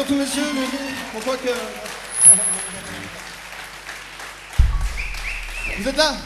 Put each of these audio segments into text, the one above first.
surtout messieurs, on croit que... Vous êtes là?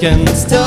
can still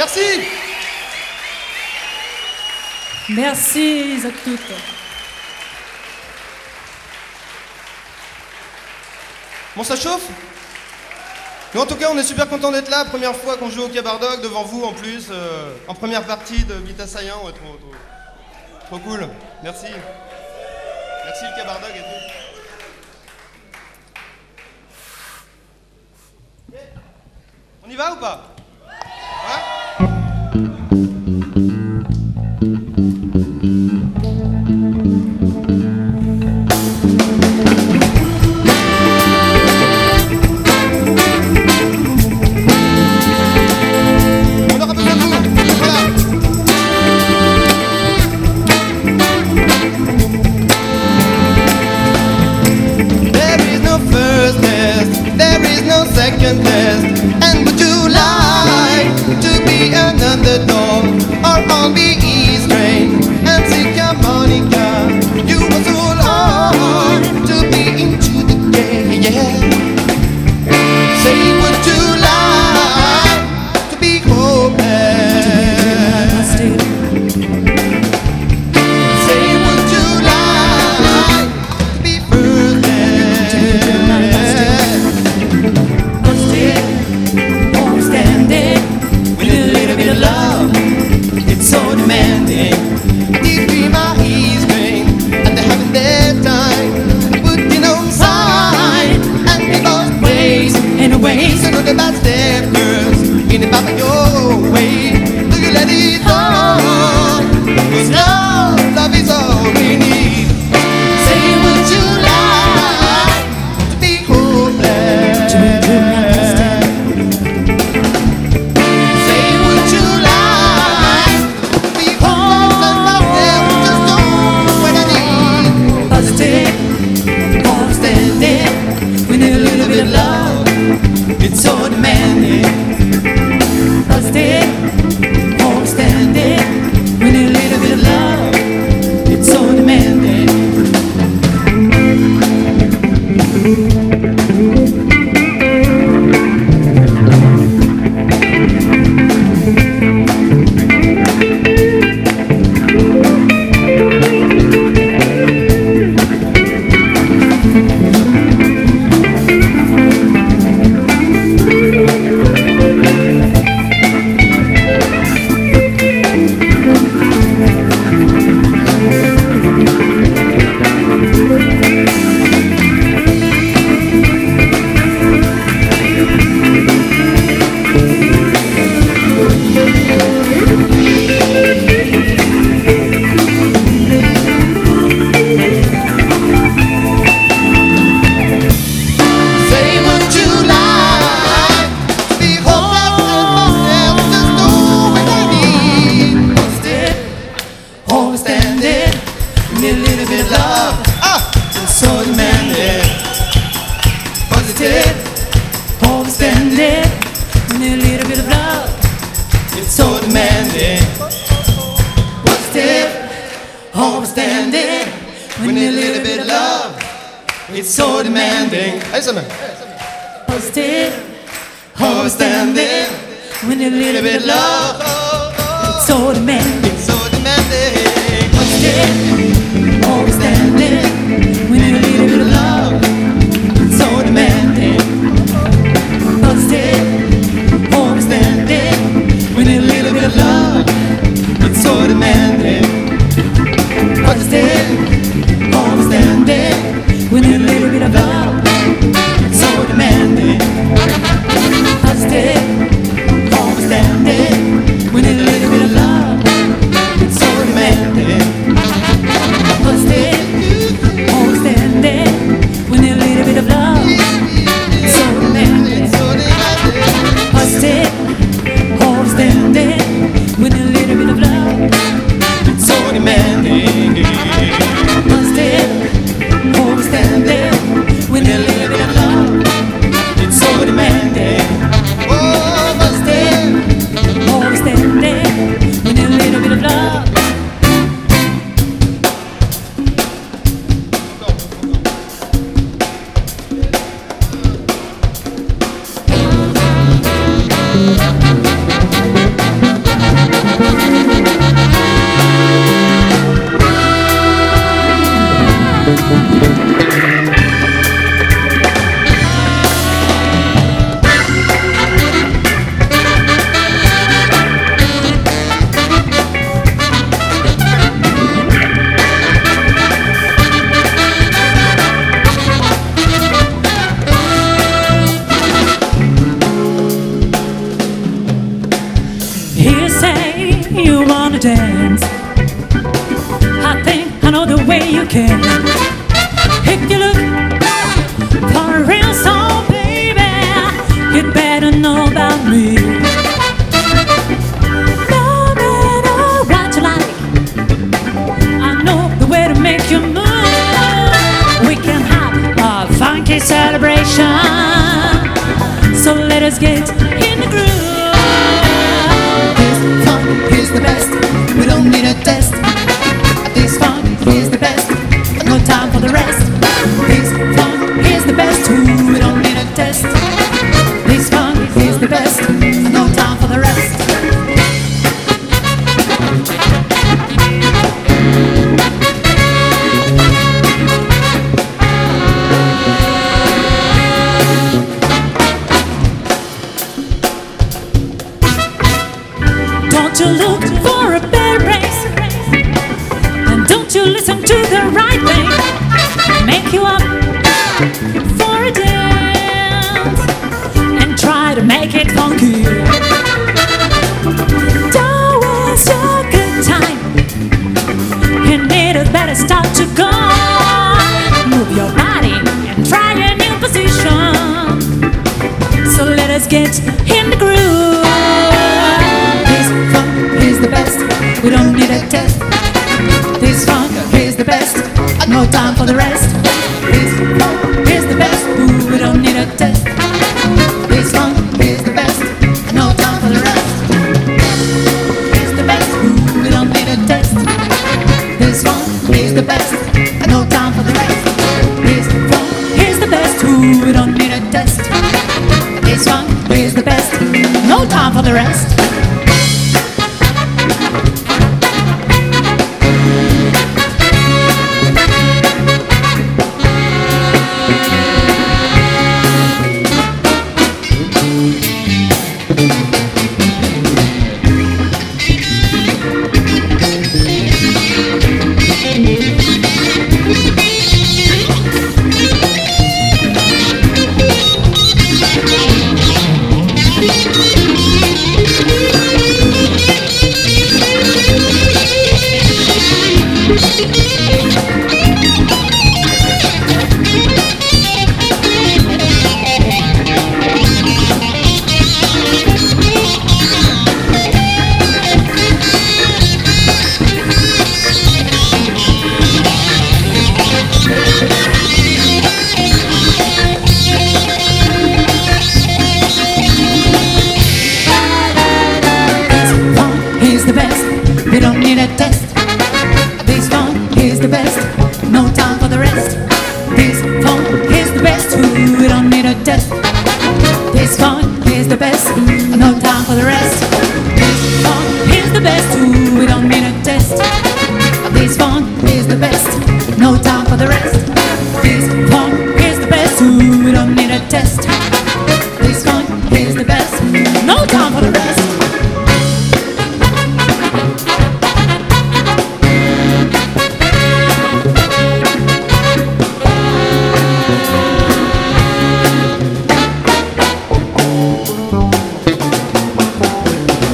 Merci. Merci à toutes. Bon, ça chauffe? Mais en tout cas, on est super content d'être là. Première fois qu'on joue au Cabardog devant vous en plus, euh, en première partie de Vita Saillant. Ouais, trop, trop, trop, cool. Merci. Merci le Cabardog et tout. Eh, on y va ou pas? Mm-hmm.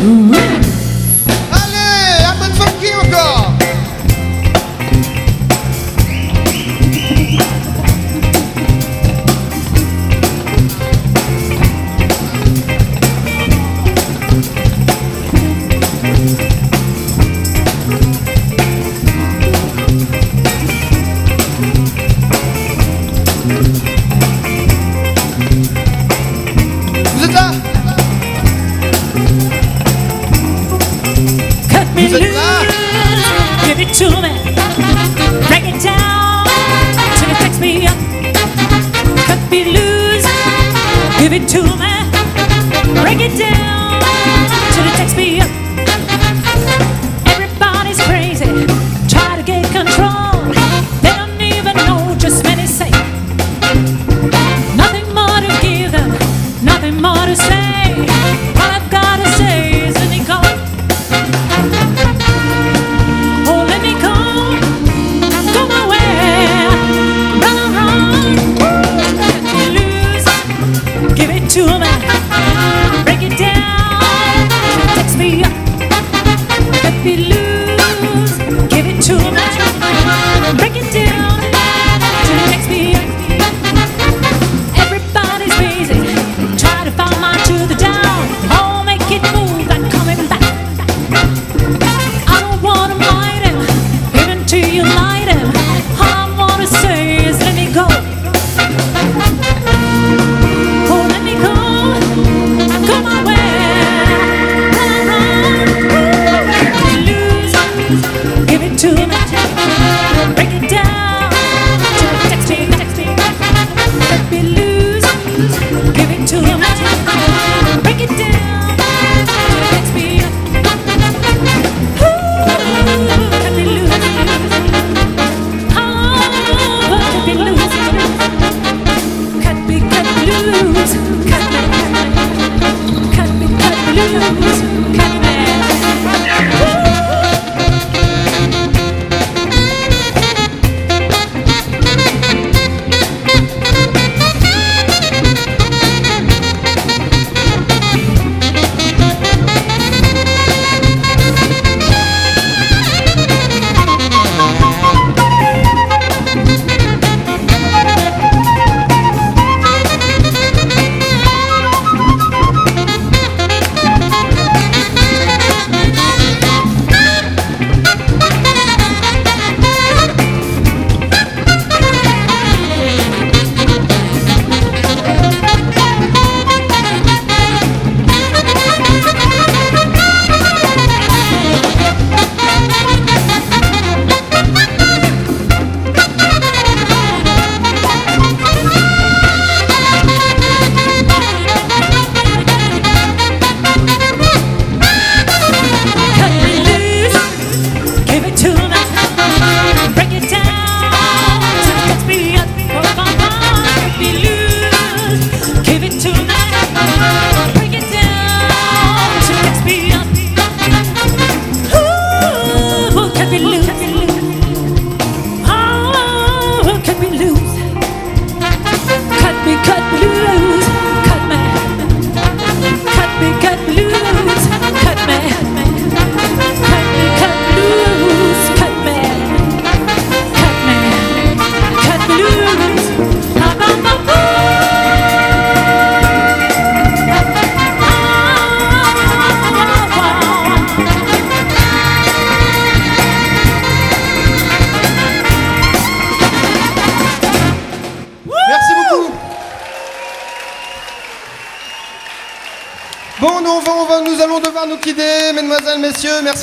Mm-hmm.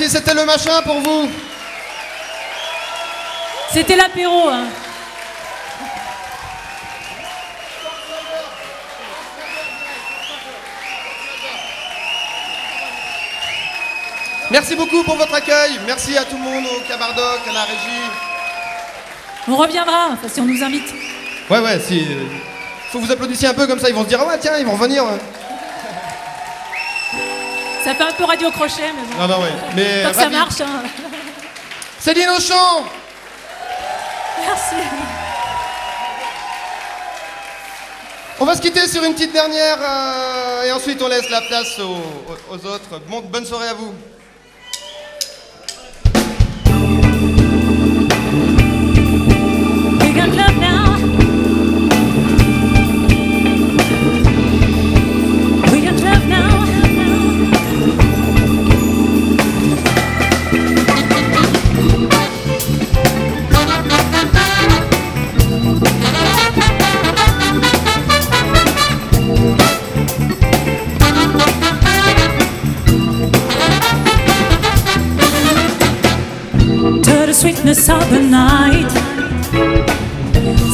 C'était le machin pour vous. C'était l'apéro. Hein. Merci beaucoup pour votre accueil. Merci à tout le monde, au Cabardoc, à la régie. On reviendra, enfin, si on nous invite. Ouais, ouais, si. euh, Faut vous applaudissiez un peu comme ça, ils vont se dire, ah ouais, tiens, ils vont revenir. ouais. Ça fait un peu radio crochet, mais bon. Non, non, ouais. Mais Tant que ça marche. hein. Céline Auchan Merci. On va se quitter sur une petite dernière euh, et ensuite on laisse la place aux, aux- aux autres. Bon, bonne soirée à vous. The the night.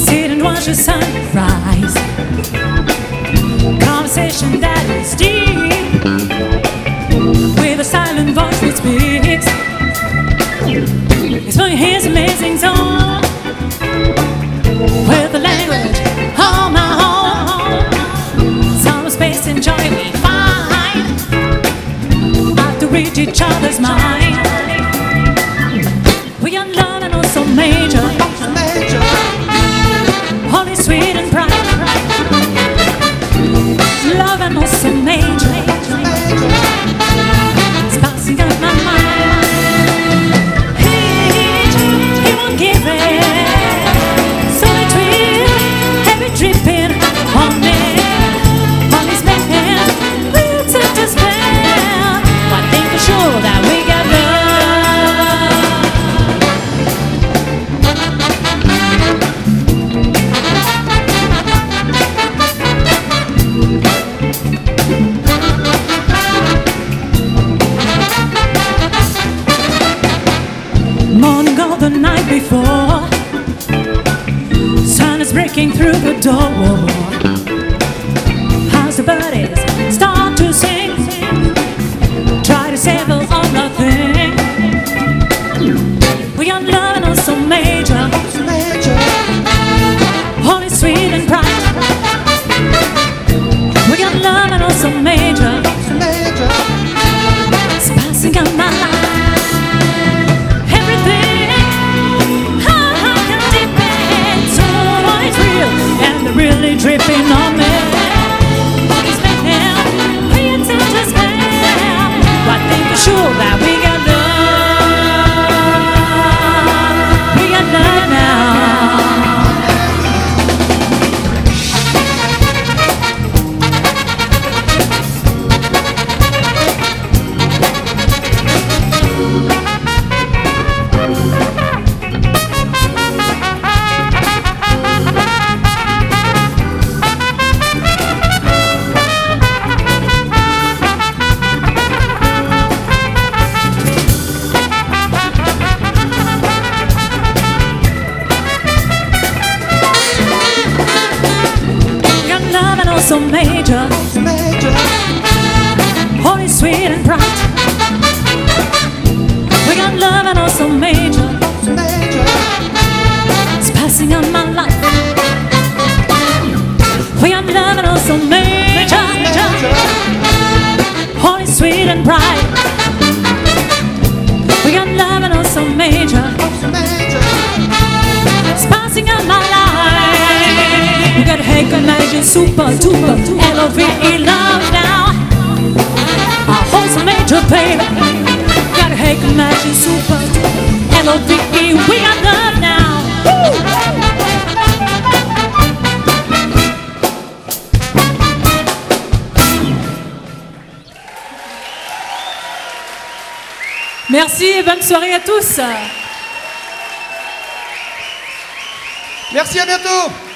Sit and watch the sunrise. Conversation that is deep. With a silent voice that speaks. It's for his amazing song. With the language of my home. Some space and joy we find. To reach each other's mind. Merci, à bientôt